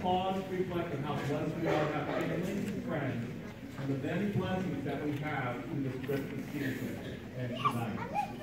Pause, reflect on how blessed we are to have family friends, and the many blessings that we have in this Christmas season and tonight.